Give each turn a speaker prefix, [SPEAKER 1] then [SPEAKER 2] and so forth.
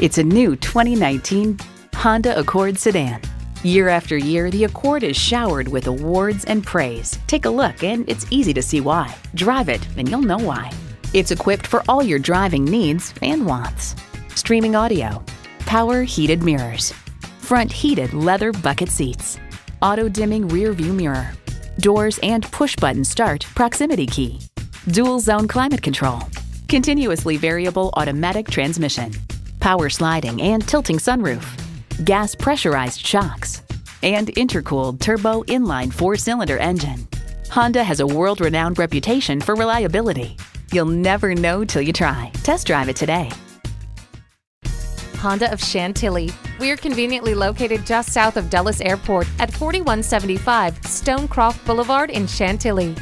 [SPEAKER 1] It's a new 2019 Honda Accord sedan. Year after year, the Accord is showered with awards and praise. Take a look, and it's easy to see why. Drive it, and you'll know why. It's equipped for all your driving needs and wants. Streaming audio, power heated mirrors, front heated leather bucket seats, auto dimming rear view mirror, doors and push button start proximity key, dual zone climate control, continuously variable automatic transmission, power sliding and tilting sunroof, gas pressurized shocks, and intercooled turbo inline four cylinder engine. Honda has a world renowned reputation for reliability. You'll never know till you try. Test drive it today.
[SPEAKER 2] Honda of Chantilly. We are conveniently located just south of Dulles Airport at 4175 Stonecroft Boulevard in Chantilly.